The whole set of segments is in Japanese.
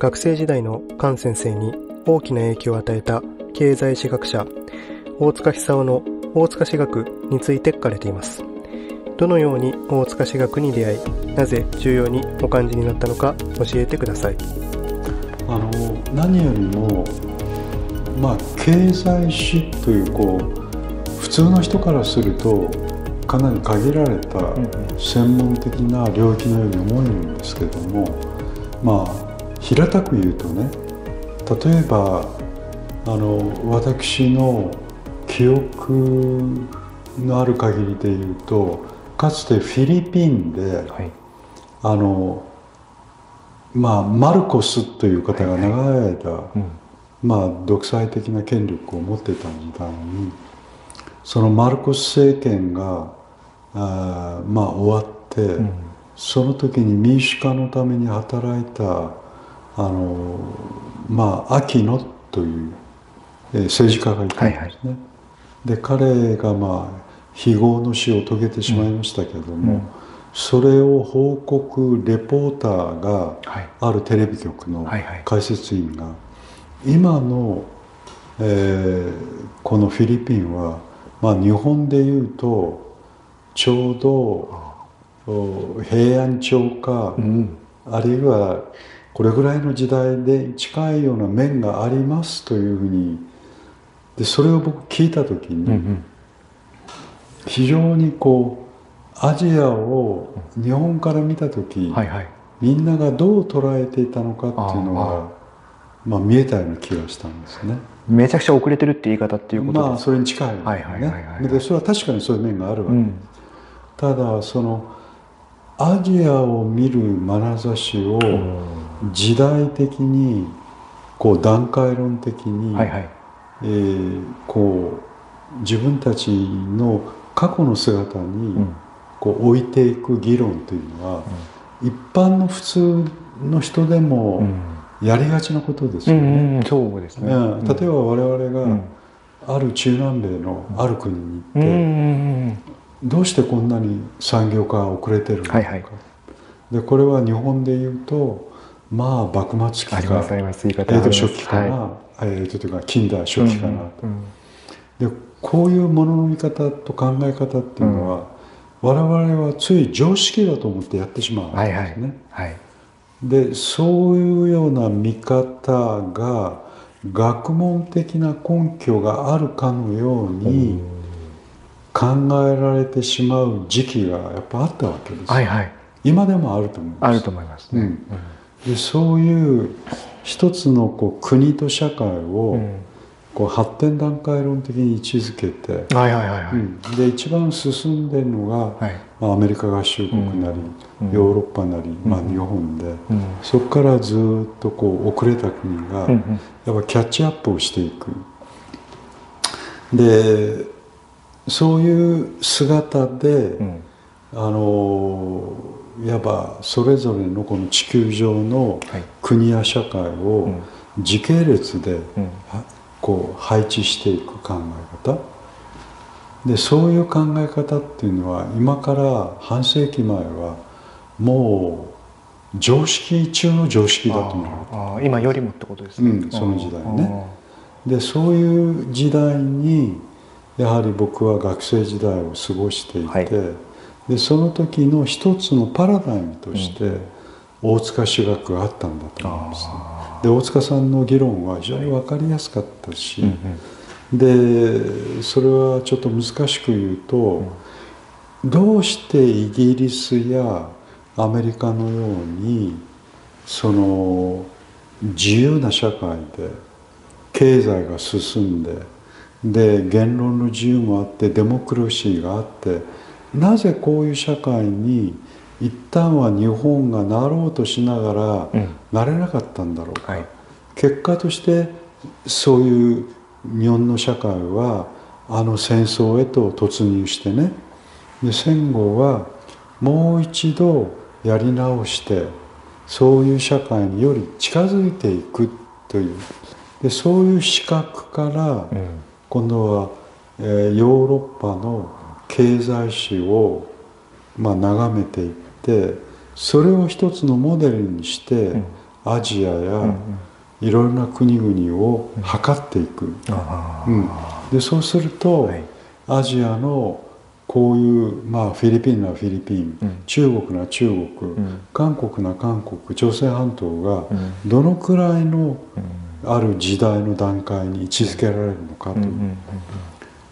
学生時代の菅先生に大きな影響を与えた経済史学者大塚久夫の大塚史学について書かれています。どのように大塚史学に出会いなぜ重要にお感じになったのか教えてください。あの何よりもまあ経済史というこう普通の人からするとかなり限られた専門的な領域のように思えるんですけれどもまあ平たく言うとね例えばあの私の記憶のある限りで言うとかつてフィリピンで、はい、あのまあマルコスという方が長い間、はいうん、まあ独裁的な権力を持ってた時代にそのマルコス政権があまあ終わって、うん、その時に民主化のために働いたあのまあ秋野という、えー、政治家がいたんですね。はいはい、で彼がまあ非業の死を遂げてしまいましたけれども、うん、それを報告レポーターがあるテレビ局の解説員が、今の、えー、このフィリピンは、まあ、日本でいうとちょうど平安朝か、うん、あるいはこれぐらいの時代で近いような面がありますというふうにでそれを僕聞いた時に、非常にこうアジアを日本から見た時、みんながどう捉えていたのかっていうのがまあ、見えたような気がしたんですね。めちゃくちゃ遅れてるって言い方っていうことまあそれに近い、ね、はいはいはいはい、でそれは確かにそういう面があるわけです、うん、ただそのアジアを見る眼差しを時代的にこう段階論的に、はいはい、えー、こう自分たちの過去の姿にこう置いていく議論というのは、一般の普通の人でもやりがちなことですよね。そうですね、例えば我々がある中南米のある国に行って、どうしてこんなに産業化遅れてるのか、はいはい、でこれは日本でいうとまあ幕末期か。江戸初期かな、はい、えー、というか近代初期かな。と。でこういうものの見方と考え方っていうのは、うん、我々はつい常識だと思ってやってしまうんですね。はいはい。はい、でそういうような見方が学問的な根拠があるかのように考えられてしまう時期がやっぱあったわけです、はいはい、今でもあると思います。あると思いますね。うん、でそういう一つのこう国と社会を、うん。こう発展段階論的に位置づけて、で一番進んでるのが、はい。まあ、アメリカ合衆国なり、うん、ヨーロッパなり、まあ、日本で、うん、そこからずっとこう遅れた国が、やっぱキャッチアップをしていく。でそういう姿で、あのいわばそれぞれのこの地球上の国や社会を時系列で、こう配置していく考え方。でそういう考え方っていうのは今から半世紀前はもう常識中の常識だと思う今よりもってことですね、うん、その時代ね。でそういう時代にやはり僕は学生時代を過ごしていて、はい、でその時の一つのパラダイムとして、大塚主学があったんだと思います、ね、で大塚さんの議論は非常に分かりやすかったし、でそれはちょっと難しく言うと、どうしてイギリスやアメリカのようにその自由な社会で経済が進んでで言論の自由もあってデモクラシーがあってなぜこういう社会に一旦は日本がなろうとしながら、なれなかったんだろうか、はい、結果としてそういう日本の社会はあの戦争へと突入してね。で戦後はもう一度やり直してそういう社会により近づいていくという。でそういう視覚から、今度は、えー、ヨーロッパの経済史を、まあ、眺めていってそれを一つのモデルにして、アジアやいろいろな国々を測っていく、うん。でそうすると、はい。アジアのこういう、まあ、フィリピンならフィリピン、うん。中国なら中国、ん。韓国な韓国朝鮮半島がうん。どのくらいのうんある時代の段階に位置づけられるのかと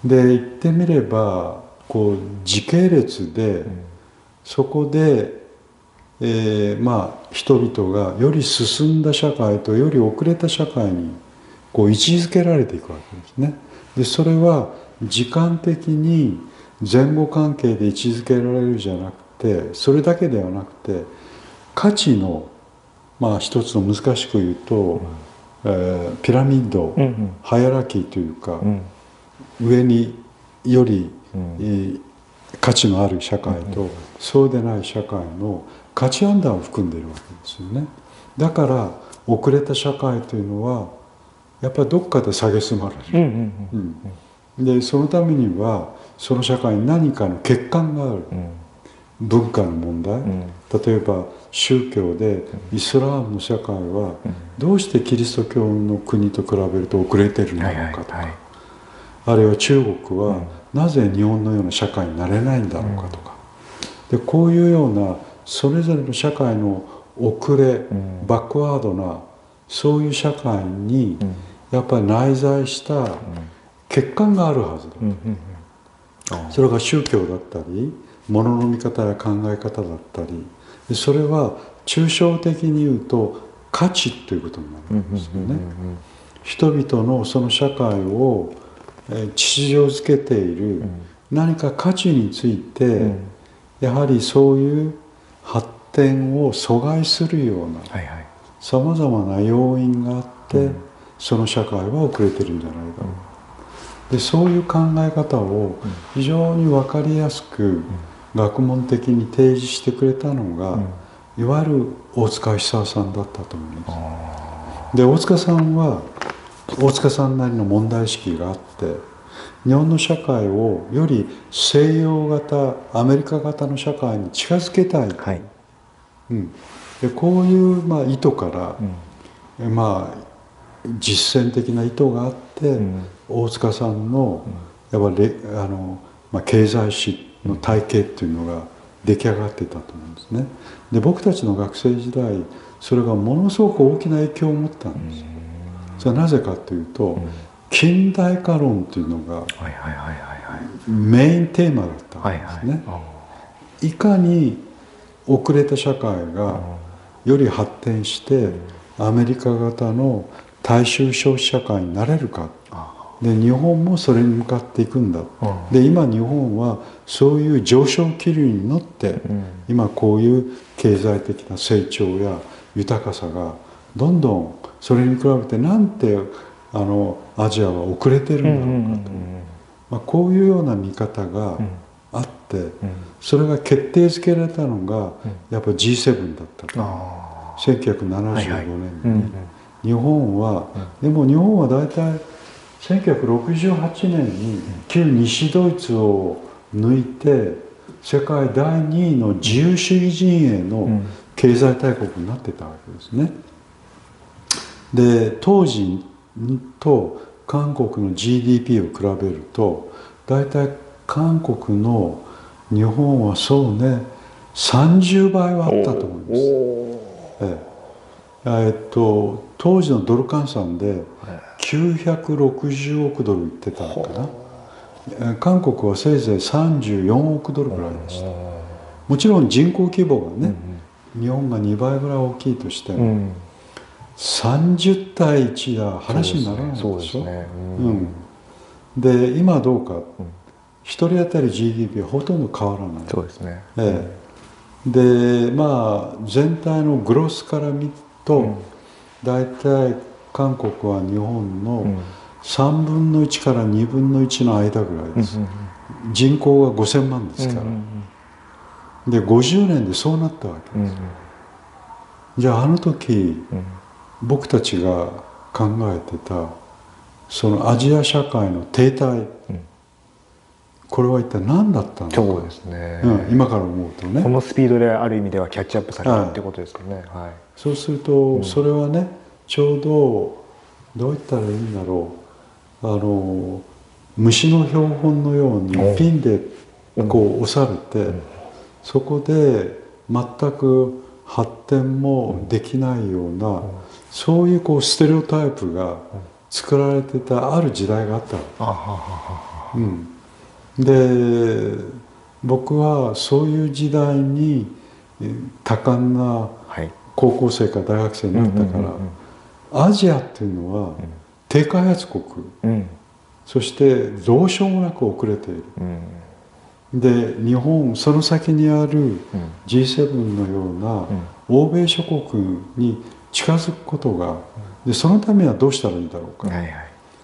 で言ってみればこう時系列で、そこで、えーまあ人々がより進んだ社会とより遅れた社会にこう位置づけられていくわけですね。でそれは時間的に前後関係で位置づけられるじゃなくてそれだけではなくて価値のまあ一つの難しく言うと、えーピラミッド、うんうん。ハイアラキーというか、うん。上により、うん。えー価値のある社会と、そうでない社会の価値判断を含んでいるわけですよね。だから遅れた社会というのはやっぱりどっかで蔑まれる、うんうんうんでそのためにはその社会に何かの欠陥がある。うん。文化の問題、ん。例えば宗教でイスラームの社会はどうしてキリスト教の国と比べると遅れてるのかとか、はいあるいは中国はなぜ日本のような社会になれないんだろうかとか、でこういうようなそれぞれの社会の遅れ、ん。バックワードなそういう社会にやっぱり内在した欠陥があるはずだ、それが宗教だったり物の見方や考え方だったりでそれは抽象的に言うと価値ということになるんですよね。人々のその社会をえー秩序づけている何か価値について、ん。やはりそういう発展を阻害するようなさまざまな要因があって、その社会は遅れてるんじゃないだろう、でそういう考え方を非常に分かりやすく学問的に提示してくれたのが、いわゆる大塚久さんだったと思います。で大塚さんは大塚さんなりの問題意識があって日本の社会をより西洋型アメリカ型の社会に近づけたい、はい。うん、でこういう、まあ、意図から、えまあ実践的な意図があって、ん。大塚さんの,、やっぱりあの、まあ、経済史の体系っていうのが出来上がってたと思うんですね。で僕たちの学生時代それがものすごく大きな影響を持ったんです。よ。それはなぜかというと、近代化論というのがメインテーマだったんですね。あいかに遅れた社会がより発展してアメリカ型の大衆消費社会になれるかで日本もそれに向かっていくんだ。うん。で今日本はそういう上昇気流に乗ってん。今こういう経済的な成長や豊かさがどんどんそれに比べてなんてあのアジアは遅れてるんだろうかと、まあ、こういうような見方があって、それが決定づけられたのがやっぱ G7 だったと、あ1975はいはい。年うんにね、日本は、でも日本は大体1968年に旧西ドイツを抜いて世界第2位の自由主義陣営の経済大国になってたわけですね。で当時と韓国の GDP を比べると大体韓国の日本はそうね30倍はあったと思います。えええっと当時のドル換算で960億ドルいってたのかな、え韓国はせいぜい34億ドルぐらいでしたもちろん人口規模がね、日本が2倍ぐらい大きいとしても、うん。30対1じゃ話にならないでしょ。でうん。で今どうか、一人当たり GDP はほとんど変わらない。そうですね。ええ、でまあ全体のグロスから見ると、大体韓国は日本の3分の1から2分の1の間ぐらいです、人口が5000万ですから、で50年でそうなったわけです、じゃああの時、僕たちが考えてたそのアジア社会の停滞、ここれは一体何だったのか。そうですね、うん、今から思うとね。このスピードである意味ではキャッチアップされたってことですよね。はい、そうするとそれはね、ちょうどどう言ったらいいんだろう。あの虫の標本のようにおピンでこう押されて、そこで全く発展もできないような、そういうこうステレオタイプが作られてたある時代があったの。あはははうん、で僕はそういう時代にえー多感なはい。高校生か大学生になったから、アジアっていうのは低開発国。うん。そしてどうしようもなく遅れている。うん。で日本その先にあるうん。G7 のような欧米諸国に近づくことがでそのためにはどうしたらいいだろうか、はいはい。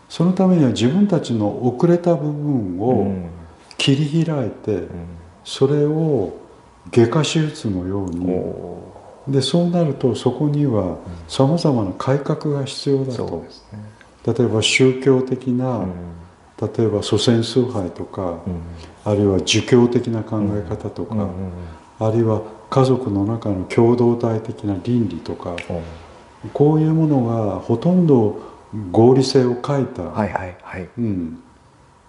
そのためには自分たちの遅れた部分うをん。切り開いて、それを外科手術のよううんにおでそうなるとそこにはさまざまな改革が必要だと。ですね。例えば宗教的な、うん。例えば祖先崇拝とか、うん。あるいは儒教的な考え方とか、うんうん。あるいは家族の中の共同体的な倫理とかうん。こういうものがほとんど合理性を欠いた、はいはいはい。うん、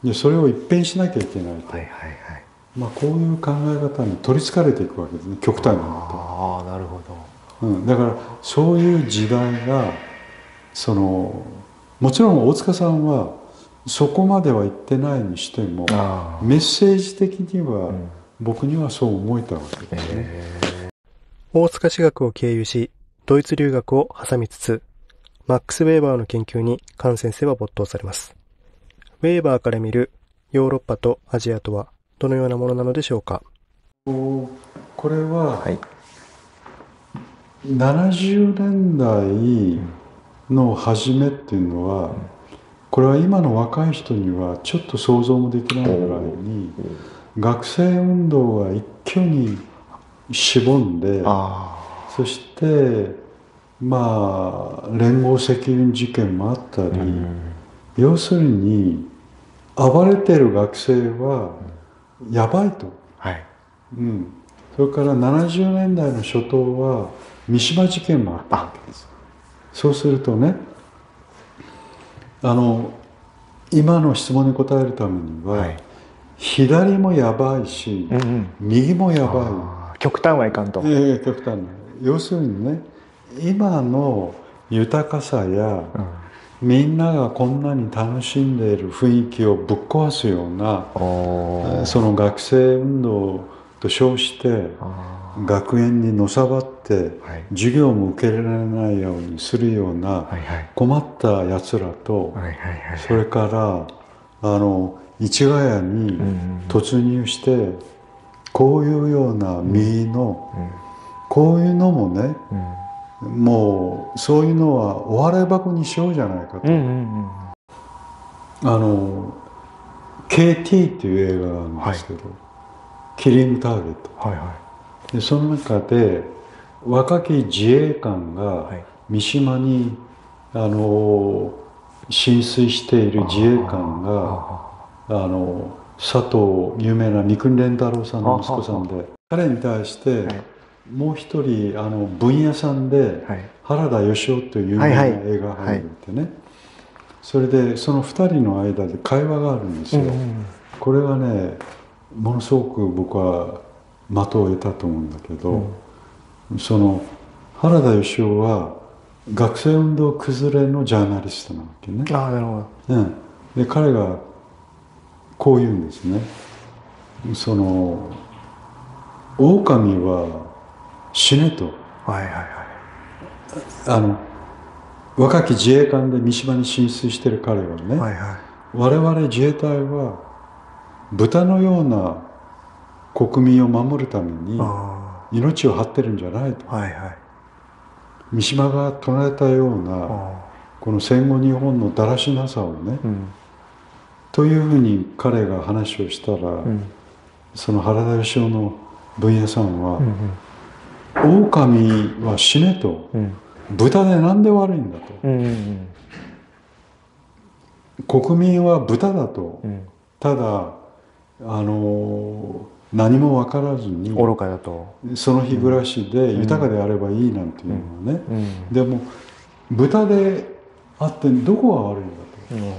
でそれを一変しなきゃいけないと、はいはいはいまあ、こういう考え方に取りつかれていくわけですね極端になると。ああなるほどうん、だからそういう時代がそのもちろん大塚さんはそこまでは言ってないにしてもあメッセージ的にはん僕にはそう思えたわけですね。え大塚私学を経由し、ドイツ留学を挟みつつ、マックス・ウェーバーの研究にカン先生は没頭されます。ウェーバーから見るヨーロッパとアジアとはどのようなものなのでしょうか？これははい。70年代の初めっていうのはこれは今の若い人にはちょっと想像もできないぐらいに学生運動が一挙にしぼんであそしてまあ連合赤軍事件もあったり、あうん。要するに暴れてる学生はやばいと、はい。うん、それから70年代の初頭は三島事件もあったわけです。そうするとねあの今の質問に答えるためには、はい。左もやばいし、うんうん。右もやばい。極端はいかんと。ええ極端な。要するにね今の豊かさやうんみんながこんなに楽しんでいる雰囲気をぶっ壊すようなその学生運動と称してあ学園にのさばって授業も受けられないようにするような困ったやつらとそれからあの市ヶ谷に突入してこういうような右のこういうのもねうんもうそういうのはお笑い箱にしようじゃないかと、うんうんうんあの KT っていう映画があるんですけど、キリングターゲット。はいはでその中で若き自衛官がはい。三島に、あの浸水している自衛官がああの佐藤有名な三國連太郎さんの息子さんで彼に対して、はいもう一人あの分野さんで、はい。原田義雄という有名なはいはい。映画俳優がいてね、それでその二人の間で会話があるんですよ、うんうんこれがねものすごく僕は的を得たと思うんだけど、その原田義雄は学生運動崩れのジャーナリストなわけね、ああなるほど。うん、で彼がこう言うんですね。その狼は死ねと。はいはいはい。あの若き自衛官で三島に進出してる彼はね、はいはい。我々自衛隊は豚のような国民を守るためにあ命を張ってるんじゃないと。あはいはい。三島が唱えたようなあこの戦後日本のだらしなさをねーうん。というふうに彼が話をしたら、うん。その原田義雄の分野さんはうん「狼は死ね」と。うん「豚で何で悪いんだ」と。うんうん「国民は豚だ」と。うん。ただあの何も分からずに愚かだと。その日暮らしで豊かであればいいなんていうのはね、でも豚であってどこが悪いんだ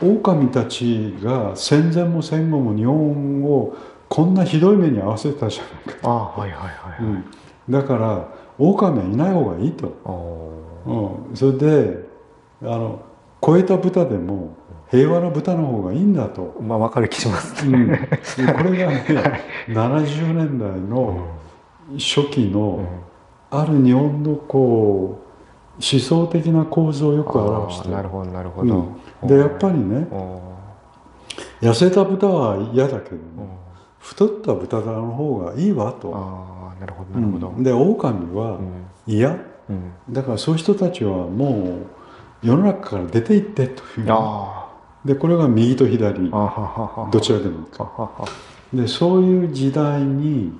と、狼たちが戦前も戦後も日本をこんなひどい目に遭わせたじゃないかあはいはいはい、うん、だから狼はいない方がいいと、うん、それであの超えた豚でも平和な豚の方がいいんだと。まあ分かる気します。ね。うん、これがね、70年代の初期のある日本のこう思想的な構造をよく表してなるほどなるほど、うん、でやっぱりね痩せた豚は嫌だけども太った豚の方がいいわと。あなるほどなるほど、うん、で狼は嫌、うん、だからそういう人たちはもう世の中から出ていってというでこれが右と左。どちらでもいいか。でそういう時代に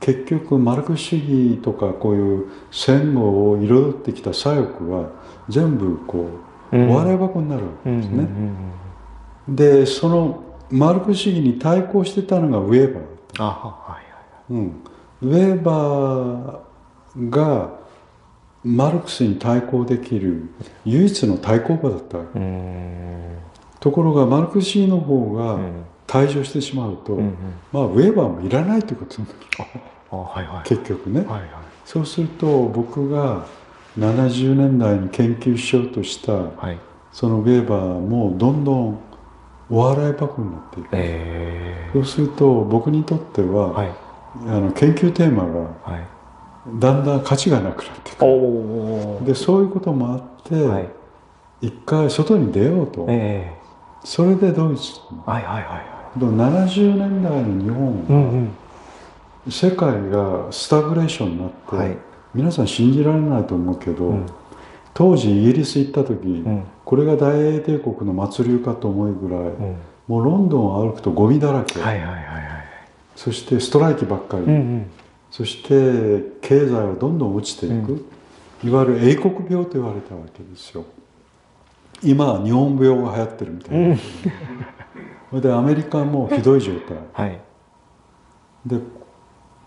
結局マルクス主義とかこういう戦後を彩ってきた左翼は全部こう、お笑い箱になるわけですね。でそのマルクス主義に対抗してたのがウェーバー。あ、はいはい。うん、ウェーバーがマルクスに対抗できる唯一の対抗馬だった。ところがマルクス主義の方が退場してしまうと、うんうん、まあウェーバーもいらないということになる。はいはい、結局ね、はいはい、そうすると僕が70年代に研究しようとした、はい、そのウェーバーもどんどんお笑い箱になっていく、え。ー、そうすると僕にとっては、はい、あの研究テーマが、だんだん価値がなくなってくる。でそういうこともあって、はい、一回外に出ようと、えー、それでドイツ、はいはいはいはい、70年代の日本は、うんうん。世界がスタグレーションになって、はい、皆さん信じられないと思うけど、うん、当時イギリス行った時、うん、これが大英帝国の末流かと思うぐらい、うん、もうロンドンを歩くとゴミだらけ、はいはいはいはい、そしてストライキばっかり、うんうん、そして経済はどんどん落ちていく、いわゆる英国病と言われたわけですよ。今は日本病が流行ってるみたいな、それでアメリカもひどい状態、はい、で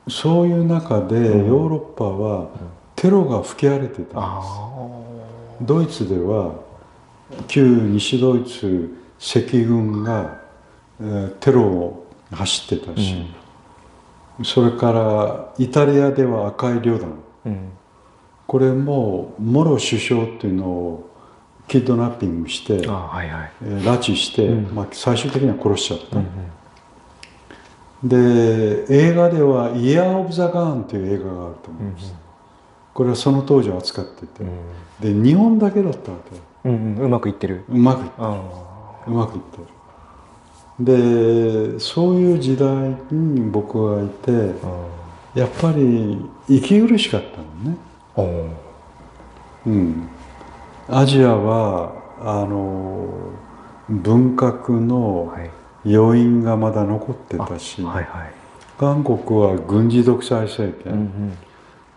そういう中でヨーロッパはテロが吹き荒れてたんです、ドイツでは旧西ドイツ赤軍が、えテロを走ってたし、うん、それからイタリアでは赤い旅団、うん、これもモロ首相っていうのをキッドナッピングして、はいはい、え拉致して、うん、まあ、最終的には殺しちゃった。うんうん。で映画では「イヤー・オブ・ザ・ガーン」という映画があると思います、うん、これはその当時扱ってて、うん、で日本だけだったわけ、うんうん、うまくいってる。うまくいってる。うまくいってる。でそういう時代に僕がいてやっぱり息苦しかったのね。う。ん。アジアはあの文革の、はい。余韻がまだ残ってたし、はいはい、韓国は軍事独裁政権、うんうん、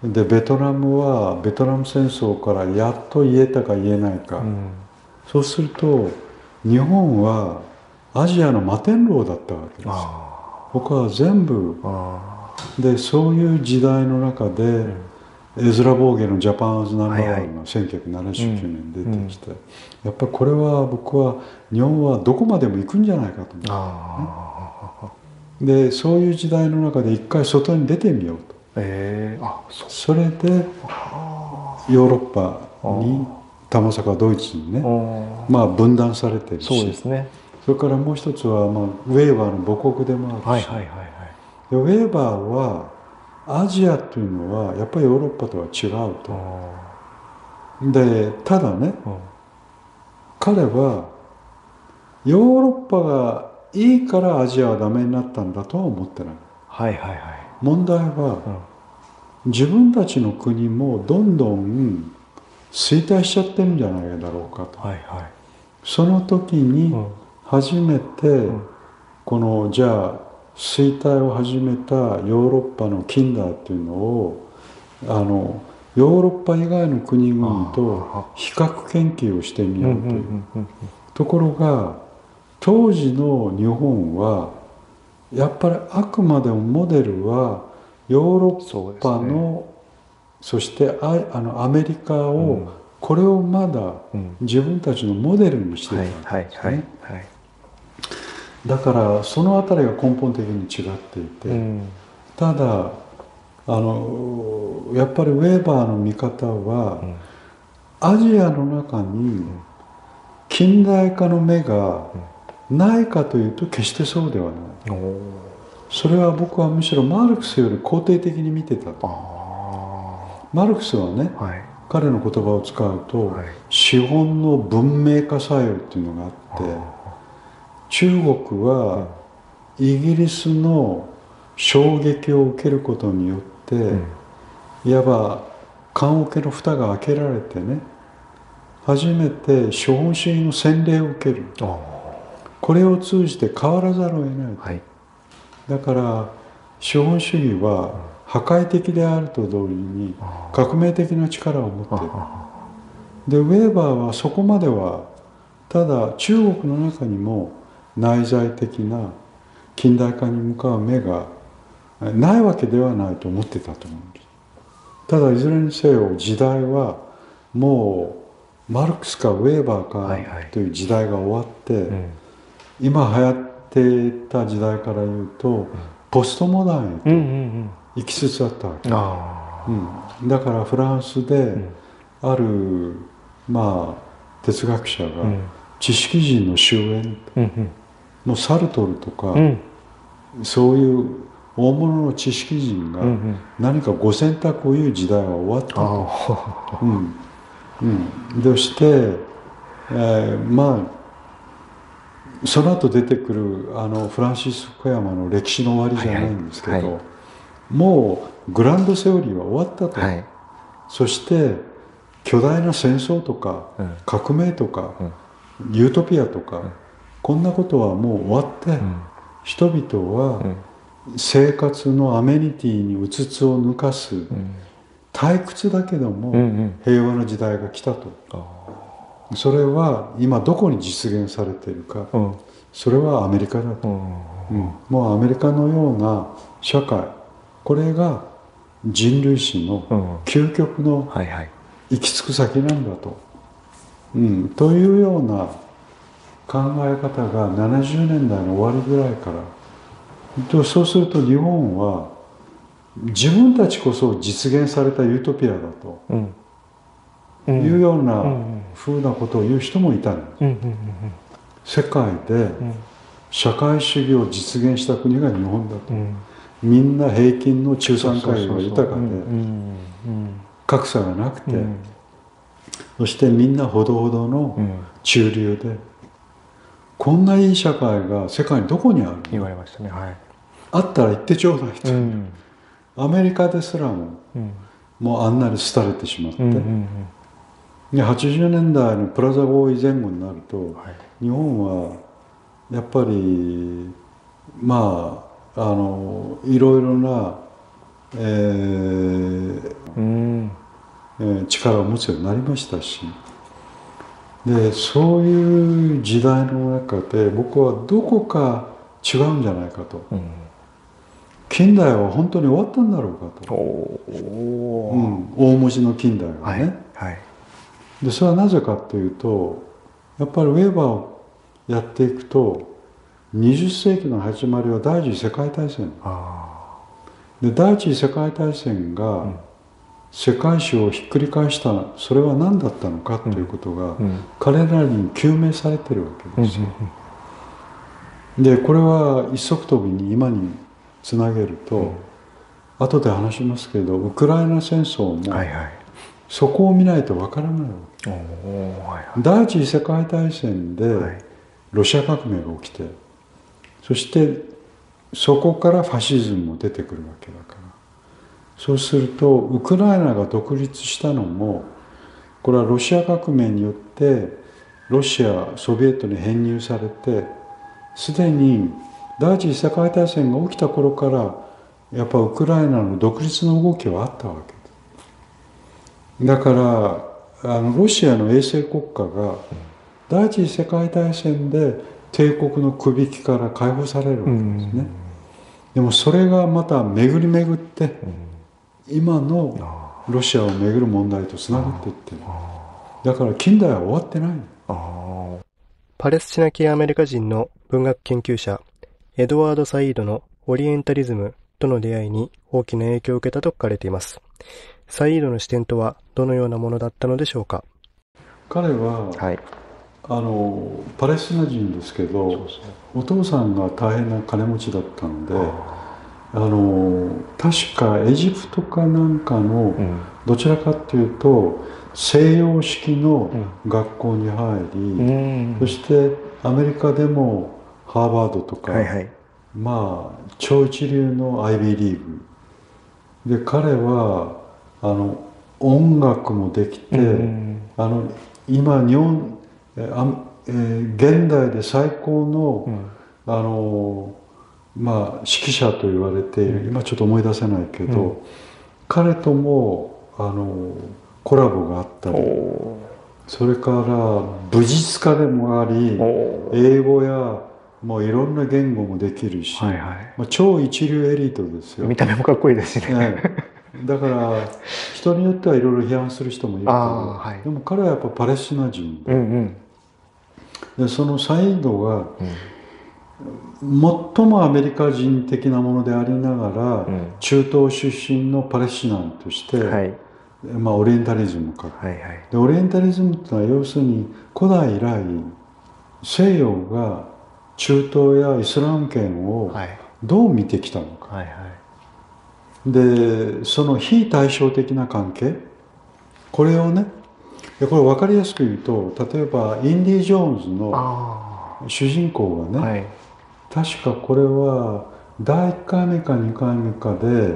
でベトナムはベトナム戦争からやっと言えたか言えないか、うん、そうすると日本はアジアの摩天楼だったわけです。他は全部。でそういう時代の中で、うん。エズラ・ボーゲのジャパン・アズ・ナンバーワンが1979年出てきて、やっぱりこれは僕は日本はどこまでも行くんじゃないかと思う、ね、でそういう時代の中で一回外に出てみようと、えー、あそそれでヨーロッパに玉坂ドイツにねまあ分断されてるし。そうですね。それからもう一つは、まあ、ウェーバーの母国でもあるし、はいはいはいはい、ウェーバーはアジアというのはやっぱりヨーロッパとは違うと。でただね、うん、彼はヨーロッパがいいからアジアはダメになったんだとは思ってない。はいはいはい、問題は、うん、自分たちの国もどんどん衰退しちゃってるんじゃないだろうかと。はいはい、その時に初めて、うん、このじゃあ衰退を始めたヨーロッパの近代っていうのをあのヨーロッパ以外の国々と比較研究をしてみようという。ところが当時の日本はやっぱりあくまでもモデルはヨーロッパのそ,、してああのアメリカを、これをまだ自分たちのモデルにしてたんですね。だからその辺りが根本的に違っていて、ただあのやっぱりウェーバーの見方は、アジアの中に近代化の目がないかというと決してそうではない。それは僕はむしろマルクスより肯定的に見てたと。マルクスはね、はい、彼の言葉を使うと、はい、資本の文明化作用っていうのがあって中国はイギリスの衝撃を受けることによって、うん、いわば棺桶の蓋が開けられてね初めて資本主義の洗礼を受けるこれを通じて変わらざるを得ない、はい、だから資本主義は破壊的であると同時に革命的な力を持っているでウェーバーはそこまではただ中国の中にも内在的な近代化に向かう目がないわけではないと思ってたと思うんです。ただいずれにせよ時代はもうマルクスかウェーバーかという時代が終わって、今流行っていた時代から言うと、ポストモダンへと行きつつあったわけ、うん、だからフランスである、まあ哲学者が知識人の終焉、もうサルトルとか、そういう大物の知識人が何かご選択を言う時代は終わった。と。うん。うん、そして、えー、まあその後出てくるあのフランシス・コヤマの歴史の終わりじゃないんですけど、はい。はいはいもうグランドセオリーは終わったと、はい、そして巨大な戦争とか、うん、革命とか、うん、ユートピアとか、うん、こんなことはもう終わって、人々は生活のアメニティにうつつを抜かす、退屈だけども平和な時代が来たと、それは今どこに実現されているか、それはアメリカだと、もうアメリカのような社会。これが人類史の究極の行き着く先なんだと、うん、というような考え方が70年代の終わりぐらいから。そうすると日本は自分たちこそ実現されたユートピアだと、うん、いうようなふうなことを言う人もいたんです、世界で社会主義を実現した国が日本だと。みんな平均の中産階級が豊かで格差がなくて、そしてみんなほどほどの中流で、こんないい社会が世界にどこにある言われましたね、はい、あったら言ってちょうだいと、アメリカですらも、もうあんなに廃れてしまって、で80年代のプラザ合意前後になると、はい、日本はやっぱりまああのいろいろな、えーうん。えー、力を持つようになりましたしでそういう時代の中で僕はどこか違うんじゃないかと、うん、近代は本当に終わったんだろうかと、うん、大文字の近代はね、はい。はい、でそれはなぜかというとやっぱりウェーバーをやっていくと20世紀の始まりは第一次世界大戦。で第一次世界大戦が世界史をひっくり返したそれは何だったのかということが彼らに究明されてるわけです。よ。でこれは一足飛びに今につなげると、後で話しますけどウクライナ戦争も、そこを見ないとわからないわ。け、第一次世界大戦でロシア革命が起きてそしてそこからファシズムも出てくるわけだから。そうするとウクライナが独立したのもこれはロシア革命によってロシアソビエトに編入されてすでに第一次世界大戦が起きた頃からやっぱウクライナの独立の動きはあったわけだからあのロシアの衛星国家が第一次世界大戦で帝国の首引きから解放されるわけですね。でもそれがまた巡り巡って、今のロシアをめぐる問題とつながっていってる。だから近代は終わってないパレスチナ系アメリカ人の文学研究者エドワード・サイードのオリエンタリズムとの出会いに大きな影響を受けたと書かれています。サイードの視点とはどのようなものだったのでしょうか？彼は、はい、あのパレスチナ人ですけどお父さんが大変な金持ちだったのであの確かエジプトかなんかの、どちらかというと西洋式の学校に入り、うん、そしてアメリカでもハーバードとか、はいはい、まあ超一流の IB リーグ。で彼はあの音楽もできて、うん、あの今日本あ、えー、現代で最高の、うん、あのまあ指揮者と言われている、今ちょっと思い出せないけど、彼ともあのコラボがあったりそれから武術家でもあり英語やもういろんな言語もできるし、はいはい、まあ、超一流エリートですよ。見た目もかっこいいですしね、ね、だから人によってはいろいろ批判する人もいるけど、はい、でも彼はやっぱパレスチナ人でうんうん、でそのサイードが、うん、最もアメリカ人的なものでありながら、うん、中東出身のパレスチナとして、はい。まあ、オリエンタリズムか、はいはい、でオリエンタリズムっていうのは要するに古代以来西洋が中東やイスラム圏をどう見てきたのか、はいはいはい、でその非対照的な関係これをねこれ分かりやすく言うと例えばインディ・ジョーンズの主人公がね、はい、確かこれは第1回目か2回目かで、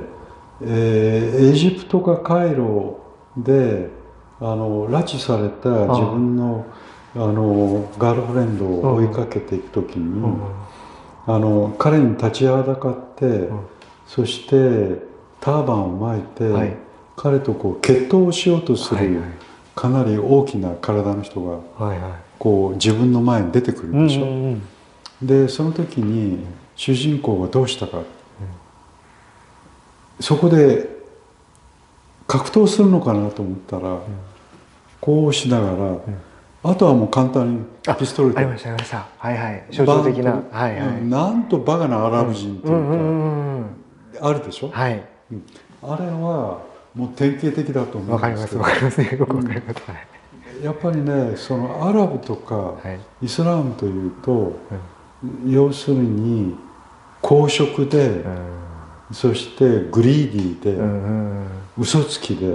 えー、エジプトかカイロであの拉致された自分のあのガールフレンドを追いかけていく時に、あの彼に立ちはだかって、そしてターバンを巻いて、はい、彼とこう決闘をしようとする、はいはい、かなり大きな体の人が、はいはい、こう自分の前に出てくるでしょ。うんうんうん、でその時に主人公がどうしたか、うん、そこで格闘するのかなと思ったら、うん、こうしながら。あとはもう簡単にピストルでありましたありました。はいはい。象徴的な。はいはい、なんとバカなアラブ人っていうか、あるでしょ。はい、うん、あれはもう典型的だと思うんですけど。わかりますわかります よくわかります、うん、やっぱりねそのアラブとかイスラムというと、要するに公職で、そしてグリーディーで、うん、嘘つきで、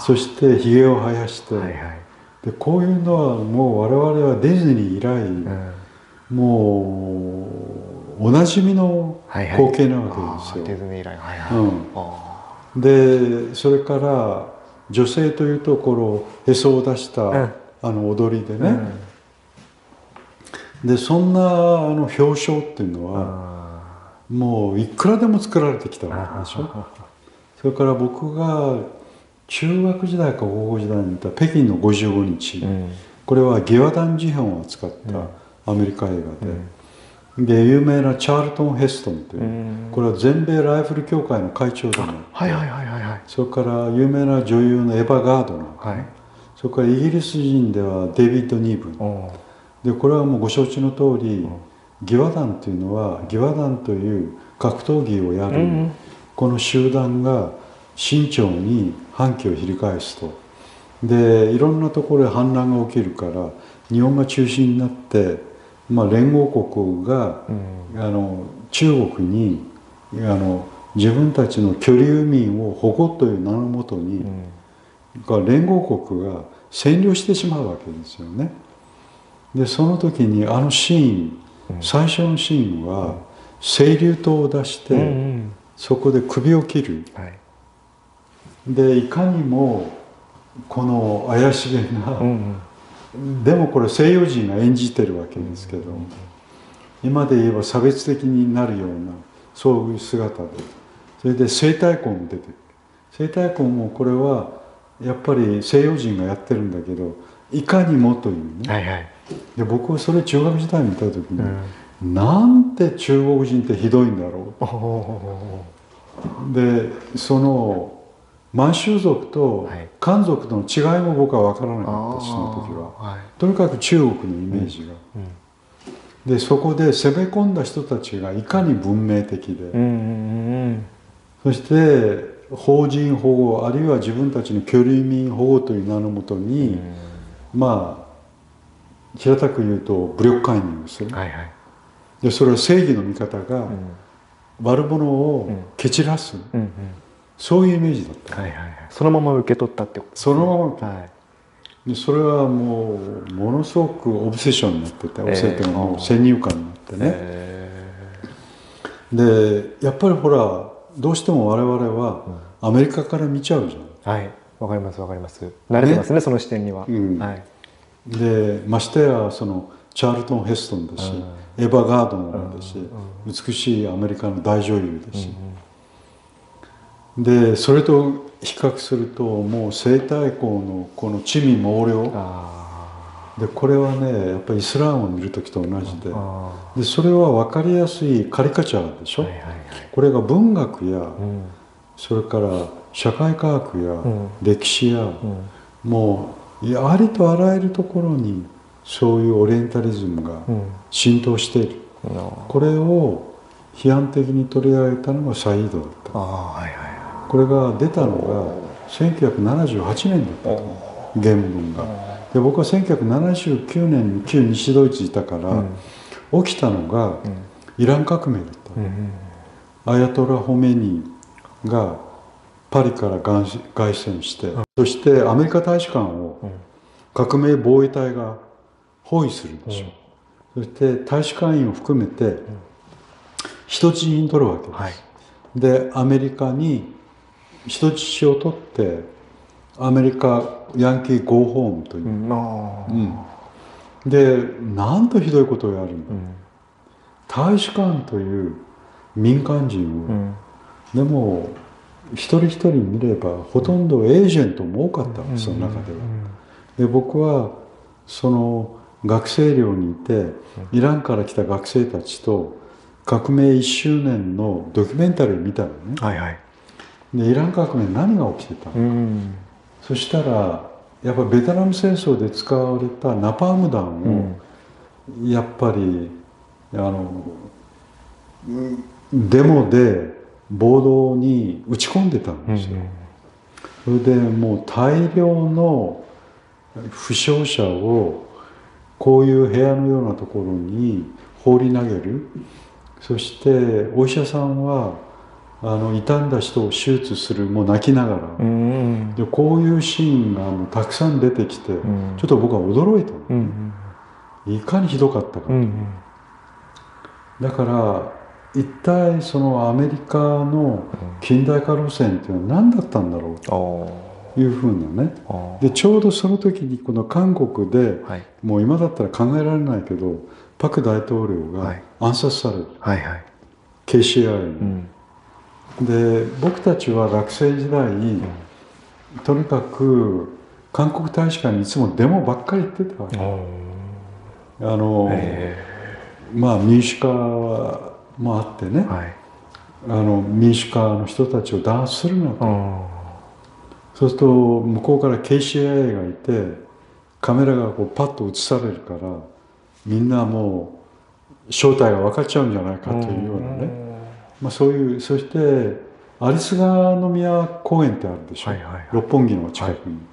そしてひげを生やして、はいはい。でこういうのはもう我々はディズニー以来、うん、もうおなじみの光景なわけですよ。でそれから女性というところへそを出した、うん、あの踊りでね、でそんなあの表彰っていうのはもういくらでも作られてきたわけでしょ。それから僕が中学時代か高校時代に見た北京の55日、うん、これは義和団事変を扱ったアメリカ映画で、うん、で有名なチャールトン・ヘストンという、うん、これは全米ライフル協会の会長でもはいはいはいはい、それから有名な女優のエヴァ・ガードナー、はい、それからイギリス人ではデビッド・ニーブン。でこれはもうご承知の通り義和団というのは義和団という格闘技をやる、この集団が慎重に反旗を翻すと。でいろんなところで反乱が起きるから日本が中心になって、まあ、連合国が、うん、あの中国にあの自分たちの居留民を保護という名のもとに、うん、連合国が占領してしまうわけですよね。でその時にあのシーン、うん、最初のシーンは清流刀を出して、うんうん、そこで首を切る。はい。でいかにもこの怪しげな、うんうん、でもこれ西洋人が演じてるわけですけど、今で言えば差別的になるようなそういう姿でそれで生体婚も出てる。生体婚もこれはやっぱり西洋人がやってるんだけどいかにもというね、はいはい、で僕はそれ中学時代に見た時に、うん、なんてて中国人ってひどいんだろう。でその満州族と漢族の違いも僕は分からなかったその時は、はい、とにかく中国のイメージが、うん。うん、でそこで攻め込んだ人たちがいかに文明的で、うん、そして法人保護あるいは自分たちの居留民保護という名のもとに、まあ平たく言うと武力介入をする、はいはい、でそれは正義の味方が悪者を蹴散らす、うんうんそういうイメージだった、はいはいはい、そのまま受け取ったってこと、ね、そのまま、はい、でそれはもうものすごくオブセッションになってて、えー、オブセットが先入観になってね、えー、でやっぱりほらどうしても我々はアメリカから見ちゃうじゃん、はい。わかりますわかります。慣れてますね、ね、その視点には、うん、はい、でましてやそのチャールトン・ヘストンだし、エヴァ・ガードナーだし、美しいアメリカの大女優だし、うんうんでそれと比較するともう生態校のこの地味猛量。でこれはねやっぱりイスラームを見る時と同じで。でそれは分かりやすいカリカチャーでしょ、はいはいはい、これが文学や、うん、それから社会科学や、うん、歴史や、うん、もうありとあらゆるところにそういうオリエンタリズムが浸透している、これを批判的に取り上げたのがサイードだった。はいはいこれが出たのが1978年だった原文が。で僕は1979年に旧西ドイツいたから、起きたのがイラン革命だった、アヤトラ・ホメニがパリから凱旋して、そしてアメリカ大使館を革命防衛隊が包囲するでしょ、うそして大使館員を含めて人質に取るわけです、はい、でアメリカに人質を取ってアメリカヤンキーゴーホームという、うんうん、でなんとひどいことをやるんだ、うん、大使館という民間人を、でも一人一人見ればほとんどエージェントも多かったんですその中では。で僕はその学生寮にいてイランから来た学生たちと革命1周年のドキュメンタリーを見たのね。はいはいでイラン革命何が起きてたのか、うん、そしたらやっぱベトナム戦争で使われたナパーム弾を、やっぱりあのデモで暴動に打ち込んでたんですよ、うん、それでもう大量の負傷者をこういう部屋のようなところに放り投げる。そしてお医者さんはあの傷んだ人を手術するもう泣きながら、うん、でこういうシーンがもうたくさん出てきて、うん、ちょっと僕は驚いた、うん、いかにひどかったかと、だから一体そのアメリカの近代化路線っていうのは何だったんだろうと。いうふうなね。でちょうどその時にこの韓国で、はい、もう今だったら考えられないけどパク大統領が暗殺される、はいはい。はい、KCI に。で僕たちは学生時代にとにかく韓国大使館にいつもデモばっかり行ってたわけ。あのまあ民主化もあってね、はい、あの民主化の人たちを弾圧するなとそうすると向こうから KCIA がいてカメラがこうパッと映されるからみんなもう正体が分かっちゃうんじゃないかというようなねまあ、そういうそして有栖川宮公園ってあるでしょ、はいはいはい、六本木の近くに、はい、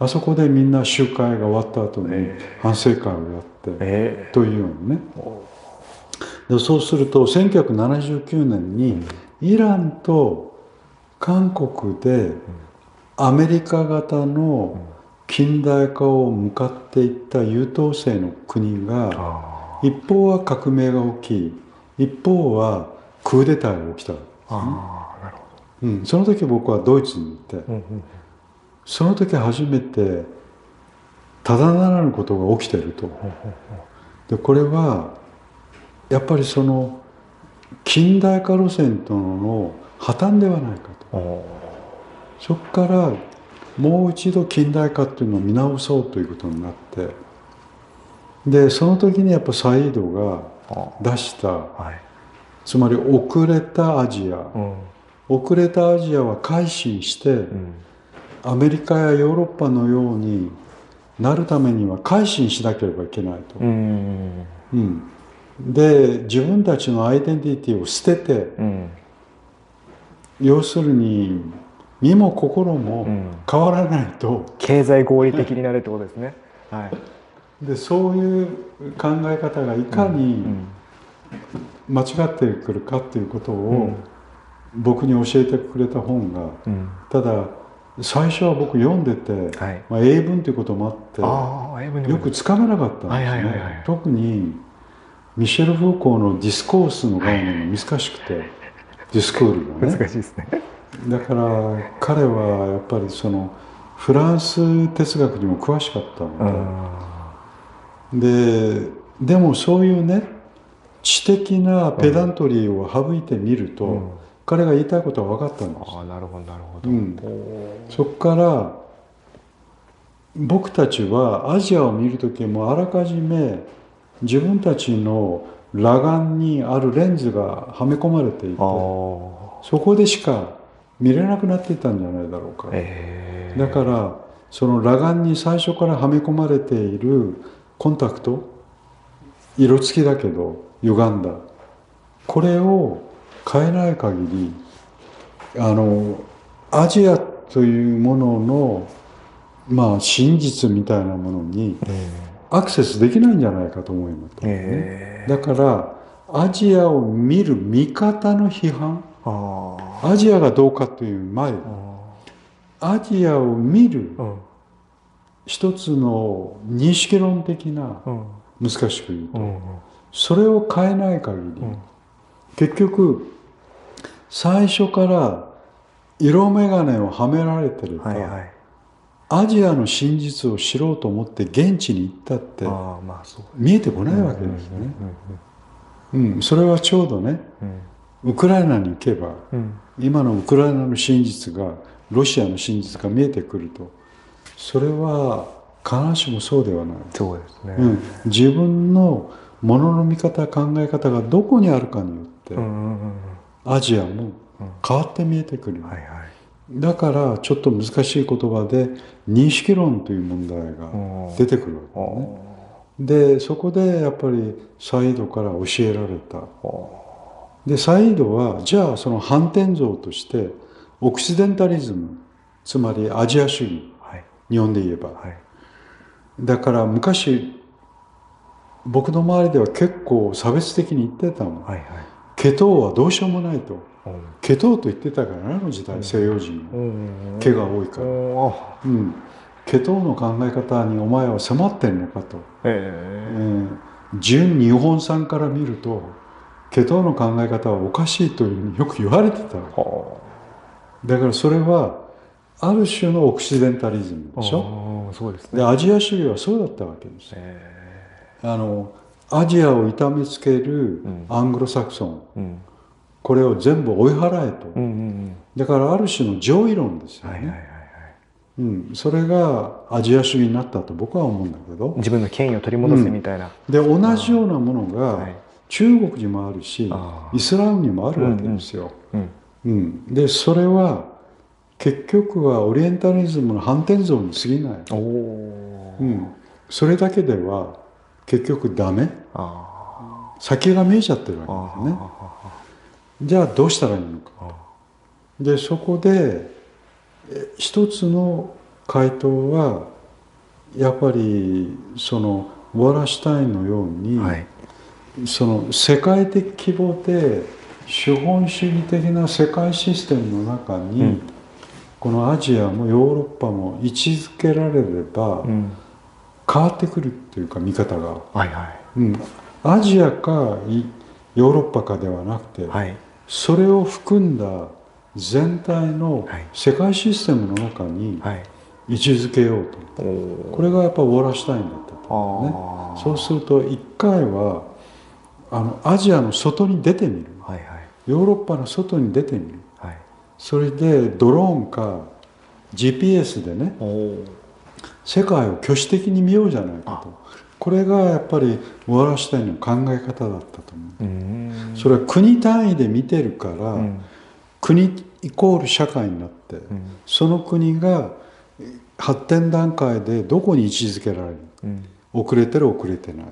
あそこでみんな集会が終わった後に反省会をやって、えー、というようなね。でそうすると1979年にイランと韓国でアメリカ型の近代化を向かっていった優等生の国が一方は革命が起き一方はクーデターが起きた、ああなるほど、うん、その時僕はドイツに行って、うんうん、その時初めてただならぬことが起きてると、でこれはやっぱりその近代化路線との破綻ではないかと。そこからもう一度近代化っていうのを見直そうということになって。でその時にやっぱサイードが出した、はい、つまり遅れたアジア、うん、遅れたアジアは改心して、うん、アメリカやヨーロッパのようになるためには改心しなければいけないと。うん、うん、で自分たちのアイデンティティを捨てて、要するに身も心も変わらないと、経済合理的になるってことですね。はい、でそういう考え方がいかに間違ってくるかっていうことを僕に教えてくれた本が、ただ最初は僕読んでて、はい、まあ、英文ということもあってよくつかめなかったんですね。特にミシェル・フーコーのディスコースの概念が難しくて、ディスクールがね。難しいですね。だから彼はやっぱりそのフランス哲学にも詳しかったので。ででもそういうね知的なペダントリーを省いてみると、うん、彼が言いたいことは分かったんです。あなるほどなるほど、うん、そこから僕たちはアジアを見る時もあらかじめ自分たちの裸眼にあるレンズがはめ込まれていてそこでしか見れなくなっていたんじゃないだろうか、えー、だからその裸眼に最初からはめ込まれているコンタクト色付きだけど歪んだ。これを変えない限りあのアジアというもののまあ真実みたいなものにアクセスできないんじゃないかと思います、ね、え。ー、だからアジアを見る見方の批判。アジアがどうかという前。アジアを見る一つの認識論的な難しく言うとそれを変えない限り結局最初から色眼鏡をはめられてればアジアの真実を知ろうと思って現地に行ったって見えてこないわけですね。うん、それはちょうどね、ウクライナに行けば、うん、今のウクライナの真実がロシアの真実が見えてくるとそれは必ずしもそうではない。そうですね、うん、自分のものの見方考え方がどこにあるかによって、アジアも変わって見えてくる、だからちょっと難しい言葉で認識論という問題が出てくるわけね。でそこでやっぱりサイドから教えられた。でサイードはじゃあその反転像としてオクシデンタリズムつまりアジア主義、はい、日本で言えば、はい、だから昔僕の周りでは結構差別的に言ってたの、はいはい、ケトウはどうしようもないと、うん、ケトウと言ってたからあの時代、うん、西洋人、うん、毛が多いから、うん、ケトウの考え方にお前は迫ってんのかと、えー、純日本産から見るとケトウの考え方はおかしいというふうによく言われてただからそれはある種のオクシデンタリズムでしょ。そうです、ね、でアジア主義はそうだったわけです、あのアジアを痛めつけるアングロサクソン、うん、これを全部追い払えと、うんうんうん、だからある種の上位論ですよね、はいはいはいうん、それがアジア主義になったと僕は思うんだけど。自分の権威を取り戻せみたいな、うん、で同じようなものが、はい。中国にもあるしイスラムにもあるわけですよ。うんうんうん、でそれは結局はオリエンタリズムの反転像に過ぎない、うん、それだけでは結局ダメ。先が見えちゃってるわけですね。じゃあどうしたらいいのか。でそこで一つの回答はやっぱりそのウォラシュタインのように、はい。その世界的規模で資本主義的な世界システムの中に、うん、このアジアもヨーロッパも位置づけられれば、うん、変わってくるっていうか見方が、はいはい。うん、アジアかヨーロッパかではなくて、はい、それを含んだ全体の世界システムの中に位置づけようと、はい、これがやっぱウォラシュタインだったと、ね、そうすると一回はあのアジアの外に出てみる、はいはい、ヨーロッパの外に出てみる、はい、それでドローンか GPS でね世界を挙手的に見ようじゃないかと。これがやっぱりウォラシュタインの考え方だったと思う、うそれは国単位で見てるから、うん、国イコール社会になって、うん、その国が発展段階でどこに位置づけられる、遅れてる遅れてない、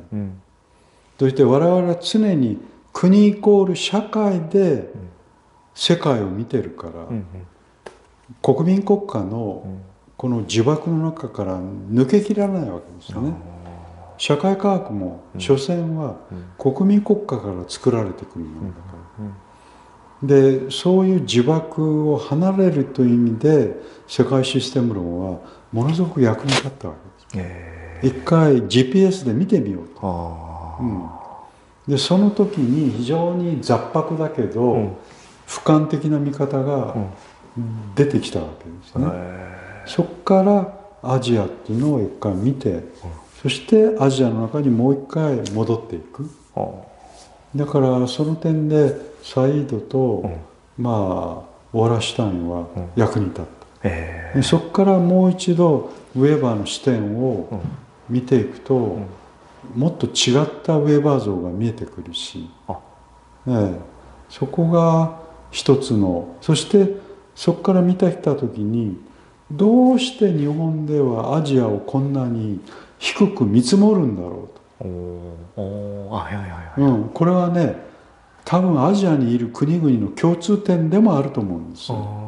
そして我々は常に国イコール社会で世界を見てるから、国民国家のこの呪縛の中から抜けきらないわけですよね。社会科学も所詮は国民国家から作られてくるものだから。でそういう呪縛を離れるという意味で世界システム論はものすごく役に立ったわけです。えー、一回 GPS で見てみようと。うん、でその時に非常に雑白だけど、うん、俯瞰的な見方が出てきたわけですね。そこからアジアっていうのを一回見て、そしてアジアの中にもう一回戻っていく。だからその点でサイードと、まあウォラシュタインは役に立った。え。ー、そこからもう一度ウェーバーの視点を見ていくと、もっと違ったウェーバー像が見えてくるし、えー、そこが一つのそしてそこから見てきた時にどうして日本ではアジアをこんなに低く見積もるんだろうと。うん、これはね多分アジアにいる国々の共通点でもあると思うんですよ。